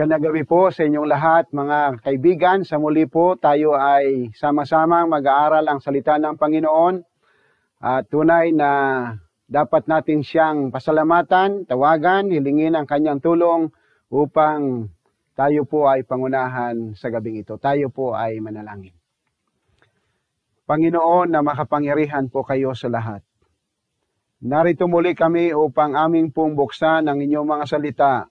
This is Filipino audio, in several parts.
Magandang gabi po sa inyong lahat, mga kaibigan. Sa muli po, tayo ay sama-sama mag-aaral ang salita ng Panginoon. At tunay na dapat natin siyang pasalamatan, tawagan, hilingin ang kanyang tulong upang tayo po ay pangunahan sa gabing ito. Tayo po ay manalangin. Panginoon na makapangyarihan po kayo sa lahat. Narito muli kami upang aming pong buksan ang inyong mga salita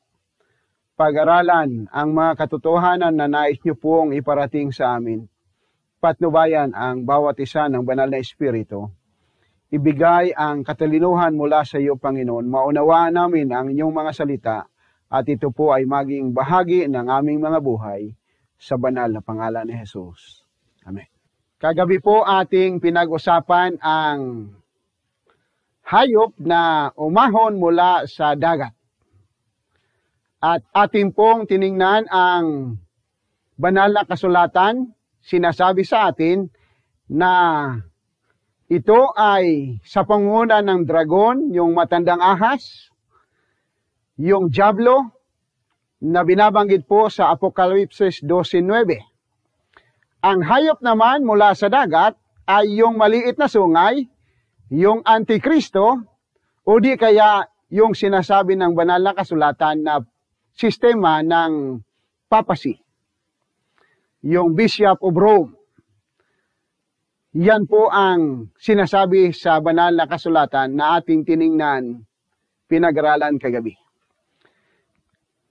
pag-aralan ang mga katotohanan na nais niyo pong iparating sa amin. Patnubayan ang bawat isa ng banal na Espiritu. Ibigay ang katalinuhan mula sa iyo, Panginoon. Maunawaan namin ang inyong mga salita at ito po ay maging bahagi ng aming mga buhay sa banal na pangalan ni Jesus. Amen. Kagabi po ating pinag-usapan ang hayop na umahon mula sa dagat. At ating pong tiningnan ang banal na kasulatan, sinasabi sa atin na ito ay sa panguna ng dragon, yung matandang ahas, yung jablo, na binabanggit po sa Apokalipsis 12.9. Ang hayop naman mula sa dagat ay yung maliit na sungay, yung antikristo, o di kaya yung sinasabi ng banal na kasulatan na sistema ng papacy. Yung Bishop of Rome. Yan po ang sinasabi sa banal na kasulatan na ating tiningnan, pinag-aralan kagabi.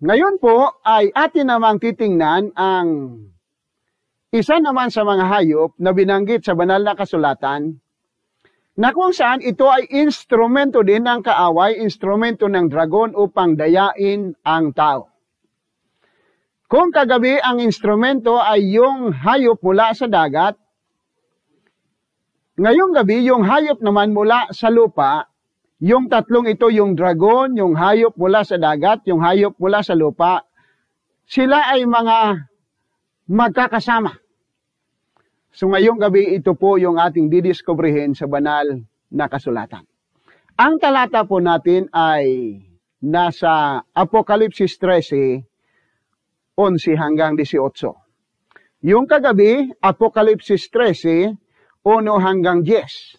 Ngayon po ay atin namang titingnan ang isa naman sa mga hayop na binanggit sa banal na kasulatan na kung saan ito ay instrumento din ng kaaway, instrumento ng dragon upang dayain ang tao. Kung kagabi ang instrumento ay yung hayop mula sa dagat, ngayong gabi yung hayop naman mula sa lupa, yung tatlong ito, yung dragon, yung hayop mula sa dagat, yung hayop mula sa lupa, sila ay mga magkakasama. So ngayong gabi, ito po yung ating didiskobrehin sa banal na kasulatan. Ang talata po natin ay nasa Apokalipsis 13, 11 hanggang 18. Yung kagabi, Apokalipsis 13, 1 hanggang 10.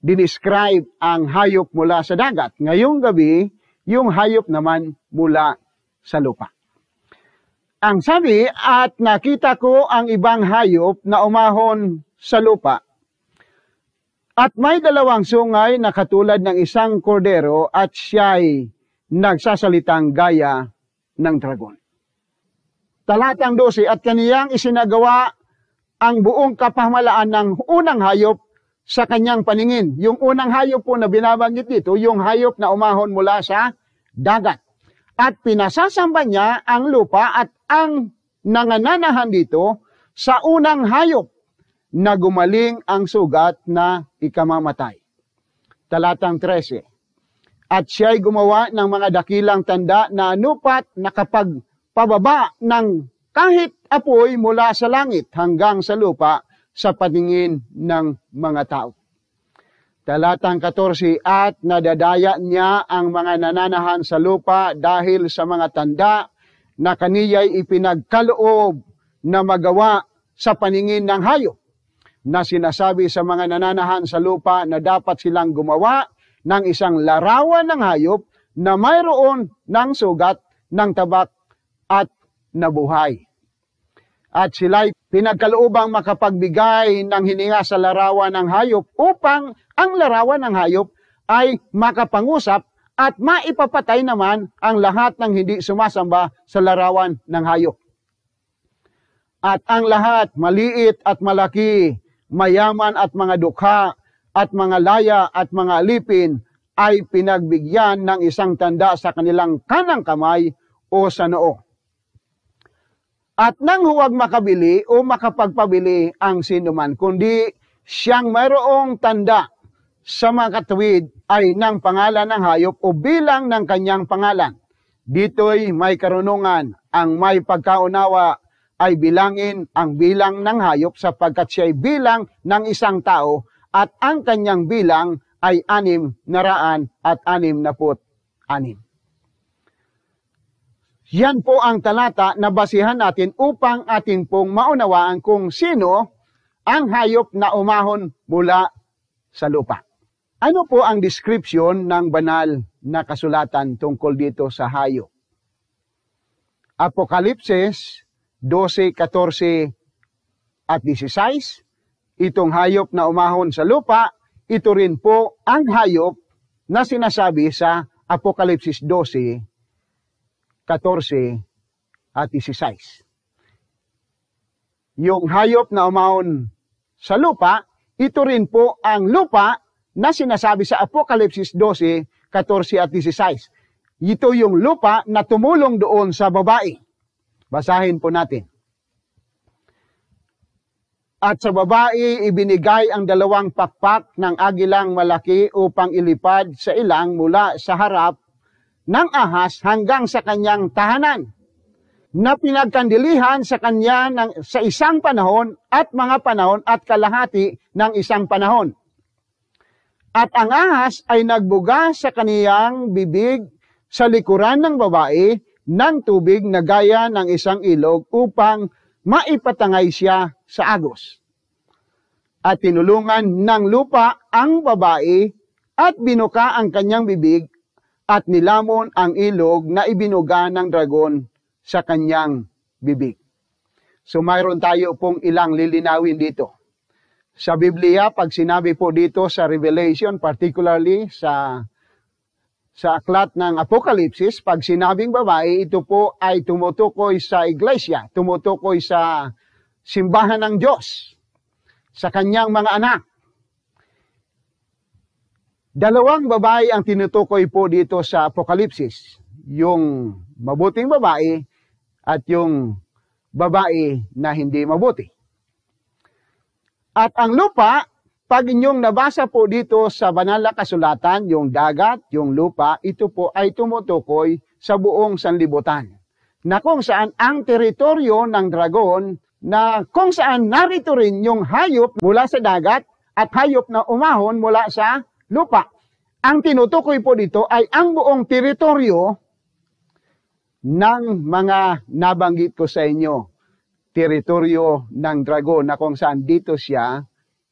Dinescribe ang hayop mula sa dagat. Ngayong gabi, yung hayop naman mula sa lupa. Ang sabi, at nakita ko ang ibang hayop na umahon sa lupa. At may dalawang sungay na katulad ng isang kordero at siya'y nagsasalitang gaya ng dragon. Talatang 12, at kaniyang isinagawa ang buong kapamalaan ng unang hayop sa kanyang paningin. Yung unang hayop po na binabanggit dito, yung hayop na umahon mula sa dagat. At pinasasamba niya ang lupa at ang nangananahan dito sa unang hayop na gumaling ang sugat na ikamamatay. Talatang 13. At siya'y gumawa ng mga dakilang tanda na anupat na pababa ng kahit apoy mula sa langit hanggang sa lupa sa paningin ng mga tao. Talatang 14, at nadadaya niya ang mga nananahan sa lupa dahil sa mga tanda na kaniya'y ipinagkaloob na magawa sa paningin ng hayop na sinasabi sa mga nananahan sa lupa na dapat silang gumawa ng isang larawan ng hayop na mayroon ng sugat ng tabak at nabuhay. At sila'y pinagkaloobang makapagbigay ng hininga sa larawan ng hayop upang ang larawan ng hayop ay makapangusap at maipapatay naman ang lahat ng hindi sumasamba sa larawan ng hayop. At ang lahat, maliit at malaki, mayaman at mga dukha, at mga laya at mga alipin, ay pinagbigyan ng isang tanda sa kanilang kanang kamay o sa noo. At nang huwag makabili o makapagpabili ang sinuman, kundi siyang mayroong tanda sa mga katuwid ay ng pangalan ng hayop o bilang ng kanyang pangalan. Dito'y may karunungan, ang may pagkaunawa ay bilangin ang bilang ng hayop sapagkat siya'y bilang ng isang tao at ang kanyang bilang ay anim na raan at anim na put anim. Yan po ang talata na basihan natin upang ating pong maunawaan kung sino ang hayop na umahon mula sa lupa. Ano po ang description ng banal na kasulatan tungkol dito sa hayop? Apokalipsis 12, 14 at 16, itong hayop na umahon sa lupa, ito rin po ang hayop na sinasabi sa Apokalipsis 12, 14 at 16. Yung hayop na umahon sa lupa, ito rin po ang lupa na sinasabi sa Apokalipsis 12, 14 at 16. Ito yung lupa na tumulong doon sa babae. Basahin po natin. At sa babae, ibinigay ang dalawang pakpak ng agilang malaki upang ilipad sa ilang mula sa harap ng ahas hanggang sa kanyang tahanan na pinagkandilihan sa kanya ng, sa isang panahon at mga panahon at kalahati ng isang panahon. At ang ahas ay nagbuga sa kaniyang bibig sa likuran ng babae ng tubig na gaya ng isang ilog upang maipatangay siya sa agos. At tinulungan ng lupa ang babae at binuka ang kanyang bibig at nilamon ang ilog na ibinuga ng dragon sa kanyang bibig. So mayroon tayo pong ilang lilinawin dito. Sa Biblia, pag sinabi po dito sa Revelation, particularly sa sa aklat ng Apokalipsis, pag sinabing babae, ito po ay tumutukoy sa iglesia, tumutukoy sa simbahan ng Diyos, sa kanyang mga anak. Dalawang babae ang tinutukoy po dito sa Apokalipsis, yung mabuting babae at yung babae na hindi mabuti. At ang lupa pag inyong nabasa po dito sa banal na kasulatan, yung dagat, yung lupa, ito po ay tumutukoy sa buong sanlibutan. Na kung saan ang teritoryo ng dragon, na kung saan narito rin yung hayop mula sa dagat at hayop na umahon mula sa lupa. Ang tinutukoy po dito ay ang buong teritoryo ng mga nabanggit ko sa inyo. Teritoryo ng dragon na kung saan dito siya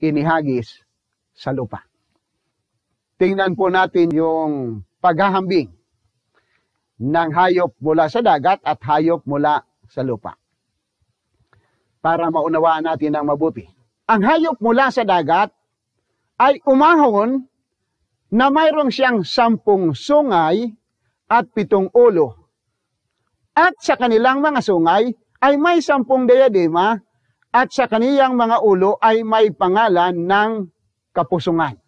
inihagis sa lupa. Tingnan po natin yung paghahambing ng hayop mula sa dagat at hayop mula sa lupa. Para maunawaan natin ang mabuti. Ang hayop mula sa dagat ay umahon na mayroong siyang sampung sungay at pitong ulo. At sa kanilang mga sungay ay may sampung diadema at sa kaniyang mga ulo ay may pangalan ng kapusungan.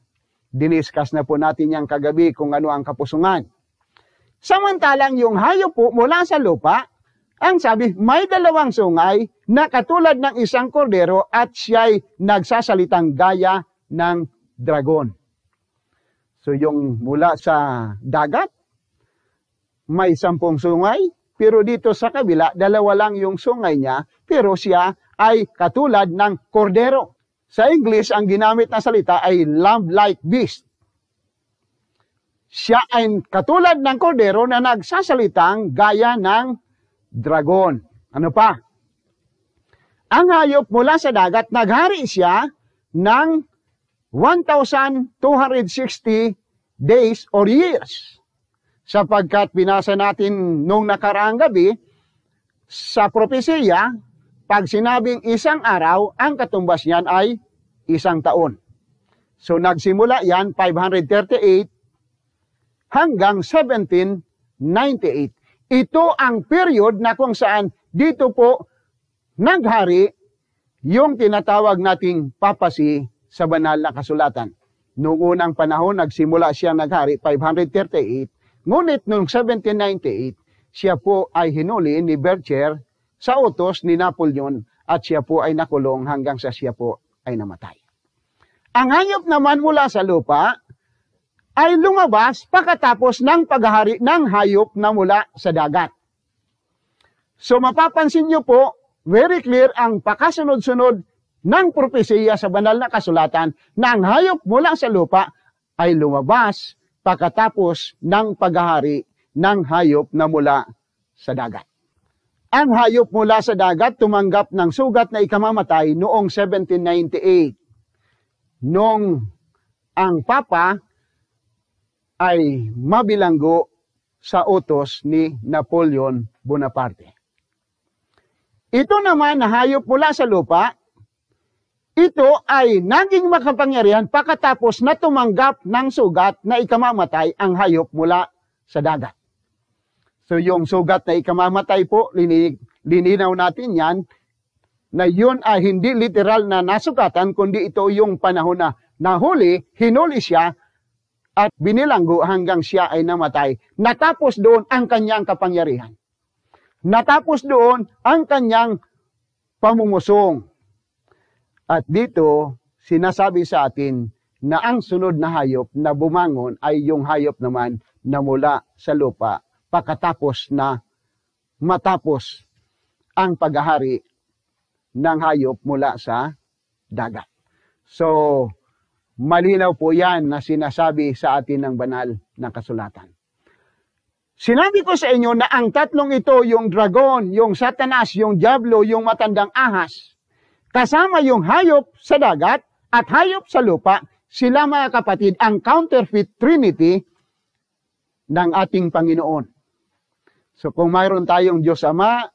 Diniskas na po natin yung kagabi kung ano ang kapusungan. Samantalang yung hayop po mula sa lupa, ang sabi, may dalawang sungay na katulad ng isang kordero at siya'y nagsasalitang gaya ng dragon. So yung mula sa dagat, may sampung sungay, pero dito sa kabila, dalawa lang yung sungay niya, pero siya ay katulad ng kordero. Sa English, ang ginamit na salita ay lamb-like beast. Siya ay katulad ng kordero na nagsasalitang gaya ng dragon. Ano pa? Ang hayop mula sa dagat, naghari siya ng 1,260 days or years. Sapagkat binasa natin nung nakaraang gabi, sa propesya, pag sinabing isang araw, ang katumbas niyan ay isang taon. So nagsimula yan 538 hanggang 1798. Ito ang period na kung saan dito po naghari yung tinatawag nating papasi sa banal na kasulatan. Noong unang panahon, nagsimula siya naghari 538, ngunit noong 1798, siya po ay hinuli ni Bercher sa utos ni Napoleon at siya po ay nakulong hanggang sa siya po ay namatay. Ang hayop naman mula sa lupa ay lumabas pagkatapos ng paghahari ng hayop na mula sa dagat. So mapapansin niyo po, very clear ang pakasunod-sunod ng propesiya sa banal na kasulatan na ang hayop mula sa lupa ay lumabas pagkatapos ng paghahari ng hayop na mula sa dagat. Ang hayop mula sa dagat tumanggap ng sugat na ikamamatay noong 1798. Noong ang Papa ay mabilanggo sa utos ni Napoleon Bonaparte. Ito naman na hayop mula sa lupa, ito ay naging makapangyarihan pagkatapos na tumanggap ng sugat na ikamamatay ang hayop mula sa dagat. So yung sugat na ikamamatay po, lininaw natin yan, na yun ay hindi literal na nasugatan, kundi ito yung panahon na nahuli, hinuli siya, at binilanggo hanggang siya ay namatay. Natapos doon ang kanyang kapangyarihan. Natapos doon ang kanyang pamumusong. At dito, sinasabi sa atin na ang sunod na hayop na bumangon ay yung hayop naman na mula sa lupa pagkatapos na matapos ang paghahari ng hayop mula sa dagat. So, malinaw po yan na sinasabi sa atin ng banal na kasulatan. Sinabi ko sa inyo na ang tatlong ito, yung dragon, yung satanas, yung diablo, yung matandang ahas, kasama yung hayop sa dagat at hayop sa lupa, sila mga kapatid, ang counterfeit trinity ng ating Panginoon. So kung mayroon tayong Diyos Ama,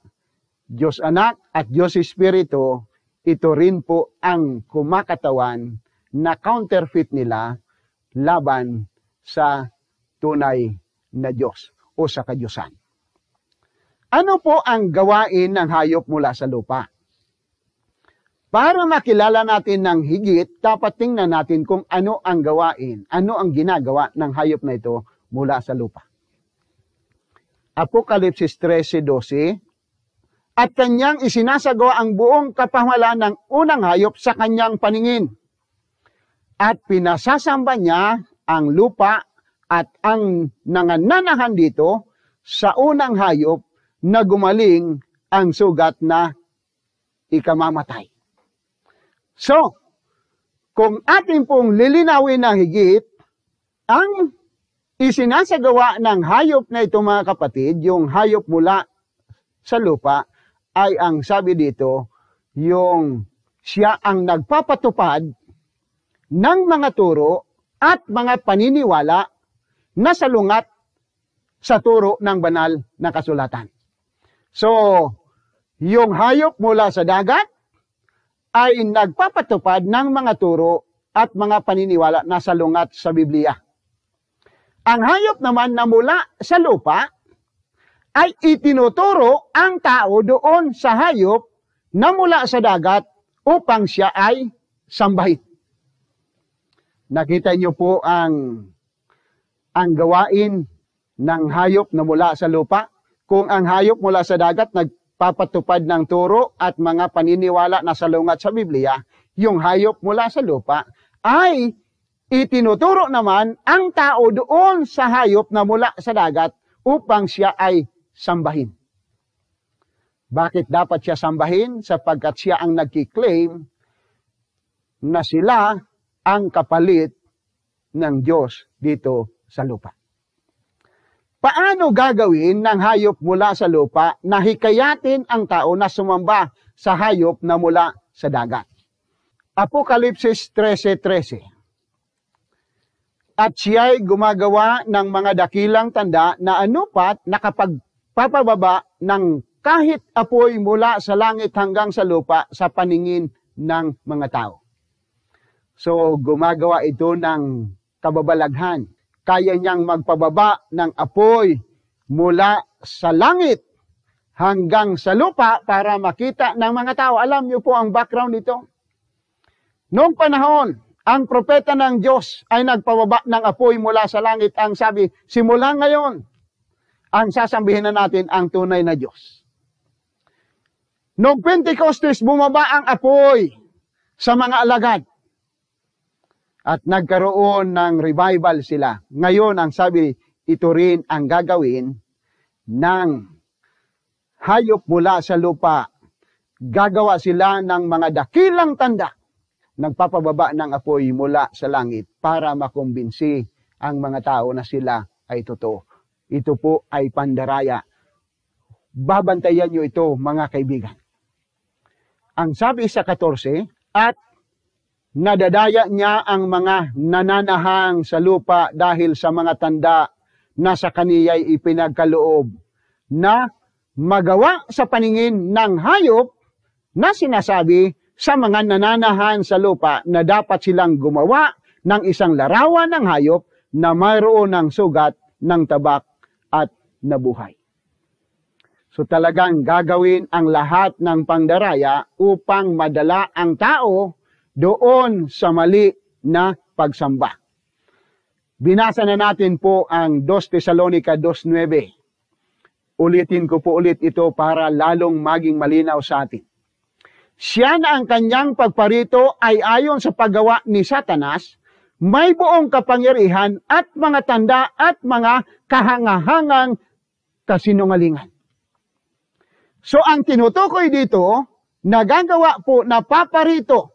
Diyos Anak, at Diyos Espiritu, ito rin po ang kumakatawan na counterfeit nila laban sa tunay na Diyos o sa kadyusan. Ano po ang gawain ng hayop mula sa lupa? Para makilala natin ng higit, dapat tingnan natin kung ano ang gawain, ano ang ginagawa ng hayop na ito mula sa lupa. Apokalipsis 13.12, at kanyang isinasagawa ang buong kapamalan ng unang hayop sa kanyang paningin. At pinasasamba niya ang lupa at ang nangananahan dito sa unang hayop na gumaling ang sugat na ikamamatay. So, kung ating pong lilinawin ng higit, ang isinasagawa ng hayop na ito mga kapatid, yung hayop mula sa lupa, ay ang sabi dito, yung siya ang nagpapatupad ng mga turo at mga paniniwala na salungat sa turo ng banal na kasulatan. So, yung hayop mula sa dagat ay nagpapatupad ng mga turo at mga paniniwala na salungat sa Biblia. Ang hayop naman na mula sa lupa ay itinuturo ang tao doon sa hayop na mula sa dagat upang siya ay sambahin. Nakita niyo po ang ang gawain ng hayop na mula sa lupa. Kung ang hayop mula sa dagat nagpapatupad ng turo at mga paniniwala na salungat sa Biblia, yung hayop mula sa lupa ay Itinuturo naman ang tao doon sa hayop na mula sa dagat upang siya ay sambahin. Bakit dapat siya sambahin? Sapagkat siya ang nagkiklaim na sila ang kapalit ng Diyos dito sa lupa. Paano gagawin ng hayop mula sa lupa na hikayatin ang tao na sumamba sa hayop na mula sa dagat? Apokalipsis 13.13 at siya'y gumagawa ng mga dakilang tanda na anupat nakapagpapababa ng kahit apoy mula sa langit hanggang sa lupa sa paningin ng mga tao. So, gumagawa ito ng kababalaghan. Kaya niyang magpababa ng apoy mula sa langit hanggang sa lupa para makita ng mga tao. Alam niyo po ang background nito. Noong panahon, ang propeta ng Diyos ay nagpababa ng apoy mula sa langit. Ang sabi, simula ngayon, ang sasambihin na natin ang tunay na Diyos. Noong Pentecostes, bumaba ang apoy sa mga alagad. At nagkaroon ng revival sila. Ngayon, ang sabi, ito rin ang gagawin ng hayop mula sa lupa. Gagawa sila ng mga dakilang tanda nagpapababa ng apoy mula sa langit para makumbinsi ang mga tao na sila ay totoo. Ito po ay pandaraya. babantayan nyo ito, mga kaibigan. Ang sabi sa 14, at nadadaya niya ang mga nananahang sa lupa dahil sa mga tanda na sa kaniya'y ipinagkaloob na magawa sa paningin ng hayop na sinasabi sa mga nananahan sa lupa na dapat silang gumawa ng isang larawan ng hayop na mayroon ng sugat ng tabak at nabuhay. So talagang gagawin ang lahat ng pangdaraya upang madala ang tao doon sa mali na pagsamba. Binasa na natin po ang 2 Thessalonica 2.9. Ulitin ko po ulit ito para lalong maging malinaw sa atin. Siya na ang kanyang pagparito ay ayon sa paggawa ni Satanas, may buong kapangyarihan at mga tanda at mga kahangahangang kasinungalingan. So ang tinutukoy dito, nagagawa po na paparito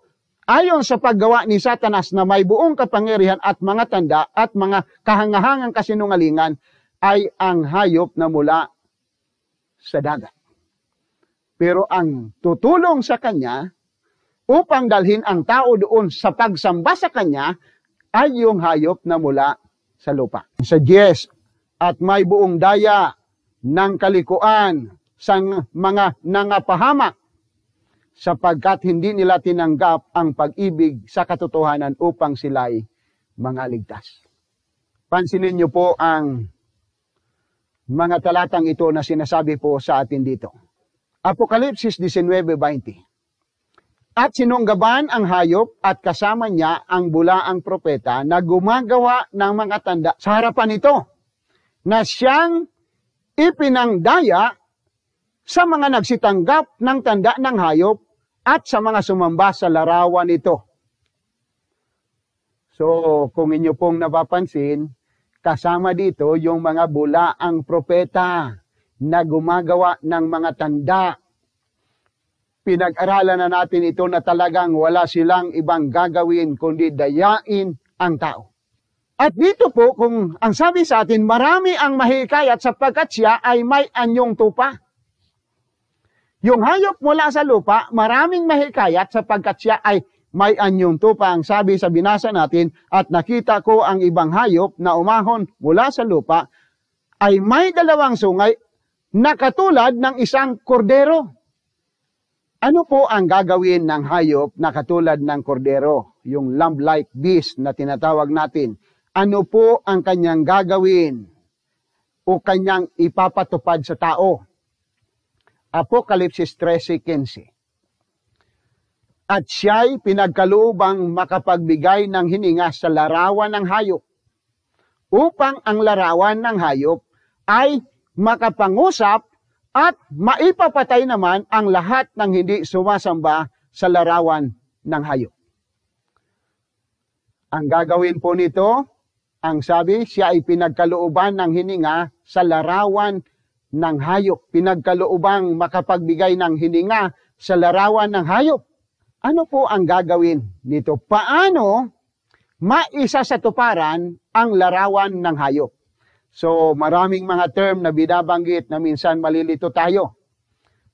ayon sa paggawa ni Satanas na may buong kapangyarihan at mga tanda at mga kahangahangang kasinungalingan ay ang hayop na mula sa dagat. Pero ang tutulong sa kanya upang dalhin ang tao doon sa pagsamba sa kanya ay yung hayop na mula sa lupa. Sa 10, at may buong daya ng kalikuan sa mga nangapahamak sapagkat hindi nila tinanggap ang pag-ibig sa katotohanan upang sila'y mga ligtas. Pansinin niyo po ang mga talatang ito na sinasabi po sa atin dito. Apokalipsis 19.20 At sinunggaban ang hayop at kasama niya ang bulaang propeta na gumagawa ng mga tanda sa harapan nito na siyang ipinangdaya sa mga nagsitanggap ng tanda ng hayop at sa mga sumamba sa larawan nito. So, kung inyo pong napapansin, kasama dito yung mga bula ang propeta na gumagawa ng mga tanda. Pinag-aralan na natin ito na talagang wala silang ibang gagawin kundi dayain ang tao. At dito po, kung ang sabi sa atin, marami ang mahikayat sapagkat siya ay may anyong tupa. Yung hayop mula sa lupa, maraming mahikayat sapagkat siya ay may anyong tupa. Ang sabi sa binasa natin, at nakita ko ang ibang hayop na umahon mula sa lupa, ay may dalawang sungay na katulad ng isang kordero. Ano po ang gagawin ng hayop na katulad ng kordero? Yung lamb-like beast na tinatawag natin. Ano po ang kanyang gagawin o kanyang ipapatupad sa tao? Apokalipsis 13.15 At siya'y pinagkaluubang makapagbigay ng hininga sa larawan ng hayop upang ang larawan ng hayop ay makapangusap at maipapatay naman ang lahat ng hindi sumasamba sa larawan ng hayop. Ang gagawin po nito, ang sabi, siya ay pinagkalooban ng hininga sa larawan ng hayop, pinagkaloobang makapagbigay ng hininga sa larawan ng hayop. Ano po ang gagawin nito? Paano maisa sa tuparan ang larawan ng hayop? So maraming mga term na binabanggit na minsan malilito tayo.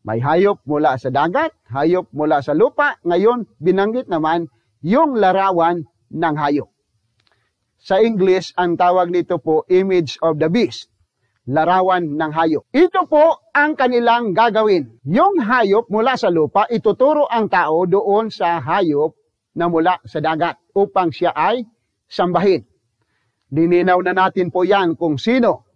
May hayop mula sa dagat, hayop mula sa lupa. Ngayon, binanggit naman yung larawan ng hayop. Sa English, ang tawag nito po image of the beast larawan ng hayop. Ito po ang kanilang gagawin. Yung hayop mula sa lupa, ituturo ang tao doon sa hayop na mula sa dagat upang siya ay sambahin. Dininaw na natin po yan kung sino.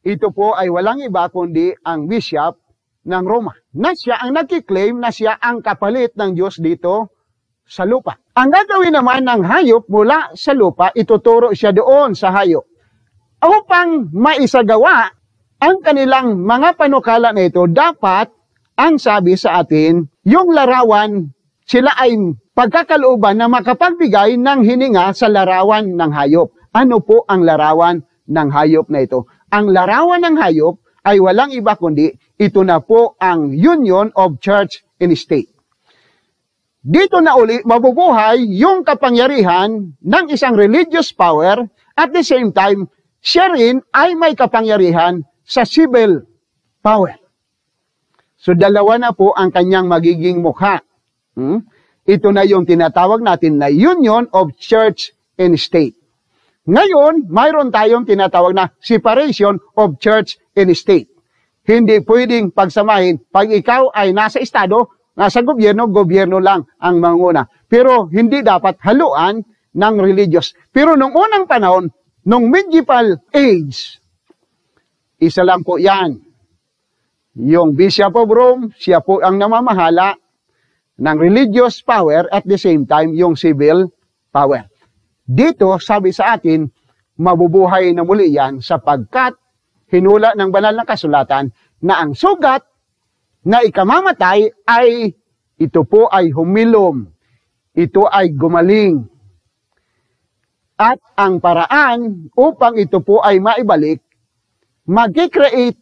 Ito po ay walang iba kundi ang bishop ng Roma. Na siya ang nagkiklaim na siya ang kapalit ng Diyos dito sa lupa. Ang gagawin naman ng hayop mula sa lupa, ituturo siya doon sa hayop upang maisagawa ang kanilang mga panukala na ito, dapat ang sabi sa atin, yung larawan, sila ay pagkakalooban na makapagbigay ng hininga sa larawan ng hayop. Ano po ang larawan ng hayop na ito? Ang larawan ng hayop ay walang iba kundi ito na po ang union of church and state. Dito na uli mabubuhay yung kapangyarihan ng isang religious power at the same time siya rin ay may kapangyarihan sa civil power. So dalawa na po ang kanyang magiging mukha. Hmm? Ito na yung tinatawag natin na union of church and state. Ngayon, mayroon tayong tinatawag na separation of church and state. Hindi pwedeng pagsamahin pag ikaw ay nasa estado, nasa gobyerno, gobyerno lang ang manguna. Pero hindi dapat haluan ng religious. Pero nung unang panahon, nung medieval age, isa lang po yan. Yung Bishop of Rome, siya po ang namamahala ng religious power at the same time yung civil power. Dito, sabi sa atin, mabubuhay na muli yan sapagkat hinula ng banal na kasulatan na ang sugat na ikamamatay ay ito po ay humilom. Ito ay gumaling. At ang paraan upang ito po ay maibalik, mag-create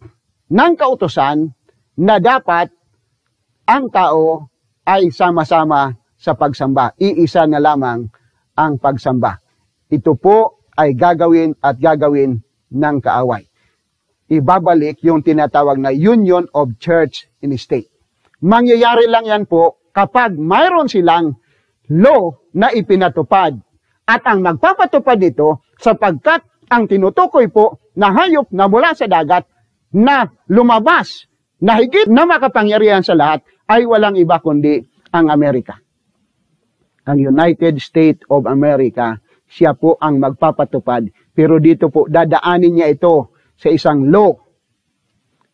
ng kautosan na dapat ang tao ay sama-sama sa pagsamba. Iisa na lamang ang pagsamba. Ito po ay gagawin at gagawin ng kaaway. Ibabalik yung tinatawag na union of church and state. Mangyayari lang yan po kapag mayroon silang law na ipinatupad at ang magpapatupad nito sapagkat ang tinutukoy po na hayop na mula sa dagat na lumabas na higit na makapangyarihan sa lahat ay walang iba kundi ang Amerika ang United States of America, siya po ang magpapatupad. Pero dito po, dadaanin niya ito sa isang law,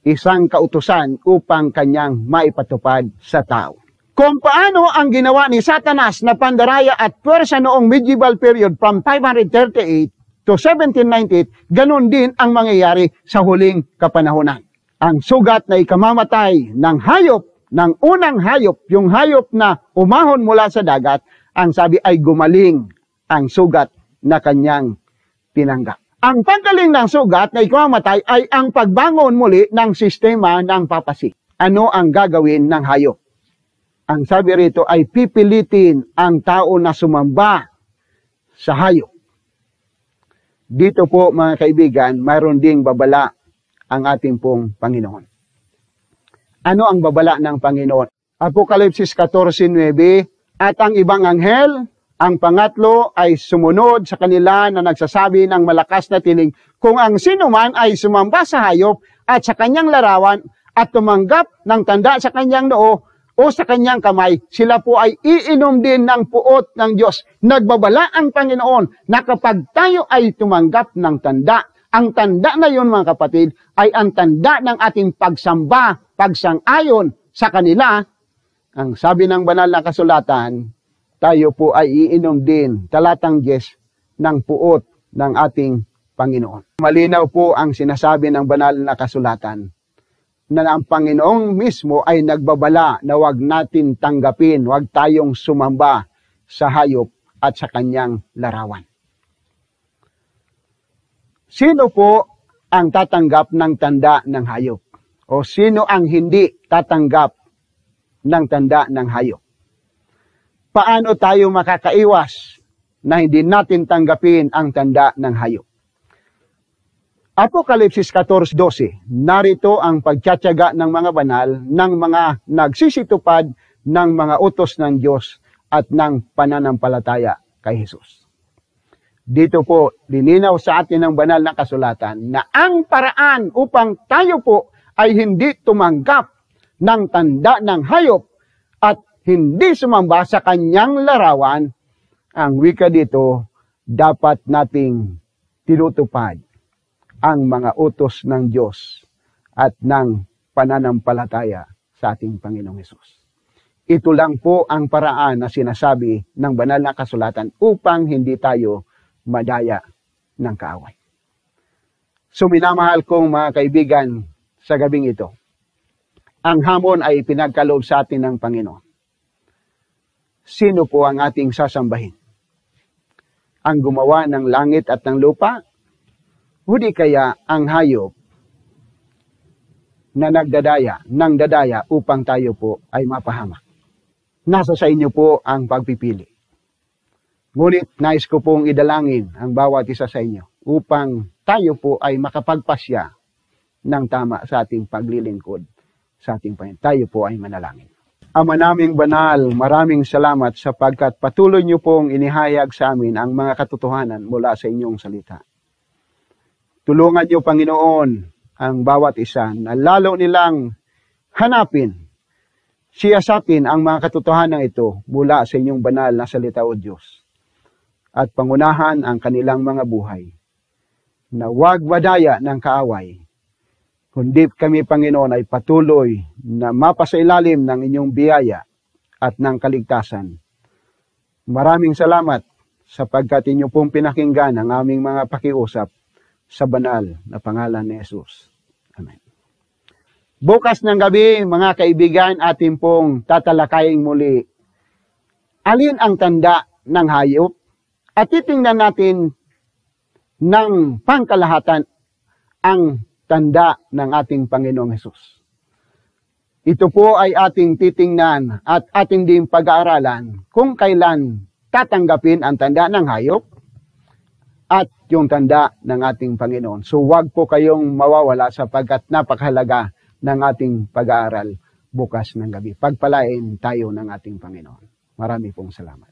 isang kautusan upang kanyang maipatupad sa tao. Kung paano ang ginawa ni Satanas na pandaraya at pwersa noong medieval period from 538 to 1798, ganun din ang mangyayari sa huling kapanahonan. Ang sugat na ikamamatay ng hayop, ng unang hayop, yung hayop na umahon mula sa dagat, ang sabi ay gumaling ang sugat na kanyang tinanggap. Ang paggaling ng sugat na ikamatay ay ang pagbangon muli ng sistema ng papasi. Ano ang gagawin ng hayop? Ang sabi rito ay pipilitin ang tao na sumamba sa hayop. Dito po mga kaibigan, mayroon ding babala ang ating pong Panginoon. Ano ang babala ng Panginoon? Apokalipsis 14.9 at ang ibang anghel, ang pangatlo ay sumunod sa kanila na nagsasabi ng malakas na tinig, kung ang sino man ay sumamba sa hayop at sa kanyang larawan at tumanggap ng tanda sa kanyang noo o sa kanyang kamay, sila po ay iinom din ng puot ng Diyos. Nagbabala ang Panginoon na kapag tayo ay tumanggap ng tanda, ang tanda na yun mga kapatid ay ang tanda ng ating pagsamba, pagsang-ayon sa kanila ang sabi ng banal na kasulatan, tayo po ay iinom din, talatang 10, ng puot ng ating Panginoon. Malinaw po ang sinasabi ng banal na kasulatan na ang Panginoong mismo ay nagbabala na wag natin tanggapin, wag tayong sumamba sa hayop at sa kanyang larawan. Sino po ang tatanggap ng tanda ng hayop? O sino ang hindi tatanggap ng tanda ng hayop. Paano tayo makakaiwas na hindi natin tanggapin ang tanda ng hayop? Apokalipsis 14.12, narito ang pagtsatsaga ng mga banal ng mga nagsisitupad ng mga utos ng Diyos at ng pananampalataya kay Jesus. Dito po, lininaw sa atin ng banal na kasulatan na ang paraan upang tayo po ay hindi tumanggap ng tanda ng hayop at hindi sumamba sa kanyang larawan, ang wika dito, dapat nating tinutupad ang mga utos ng Diyos at ng pananampalataya sa ating Panginoong Yesus. Ito lang po ang paraan na sinasabi ng banal na kasulatan upang hindi tayo madaya ng kaaway. So minamahal kong mga kaibigan sa gabing ito, ang hamon ay pinagkaloob sa atin ng Panginoon. Sino po ang ating sasambahin? Ang gumawa ng langit at ng lupa? Hudi kaya ang hayop na nagdadaya, nang dadaya upang tayo po ay mapahamak. Nasa sa inyo po ang pagpipili. Ngunit nais ko pong idalangin ang bawat isa sa inyo upang tayo po ay makapagpasya ng tama sa ating paglilingkod sa ating Panginoon. Tayo po ay manalangin. Ama naming banal, maraming salamat sapagkat patuloy niyo pong inihayag sa amin ang mga katotohanan mula sa inyong salita. Tulungan niyo, Panginoon, ang bawat isa na lalo nilang hanapin, siyasatin ang mga katotohanan ito mula sa inyong banal na salita o Diyos. At pangunahan ang kanilang mga buhay. Na huwag wadaya ng kaaway kundi kami, Panginoon, ay patuloy na mapasailalim ng inyong biyaya at ng kaligtasan. Maraming salamat sapagkat inyo pong pinakinggan ang aming mga pakiusap sa banal na pangalan ni Jesus. Amen. Bukas ng gabi, mga kaibigan, atin pong tatalakayin muli alin ang tanda ng hayop at titingnan natin ng pangkalahatan ang tanda ng ating Panginoong Hesus. Ito po ay ating titingnan at ating din pag-aaralan kung kailan tatanggapin ang tanda ng hayop at yung tanda ng ating Panginoon. So wag po kayong mawawala sapagkat napakahalaga ng ating pag-aaral bukas ng gabi. Pagpalain tayo ng ating Panginoon. Marami pong salamat.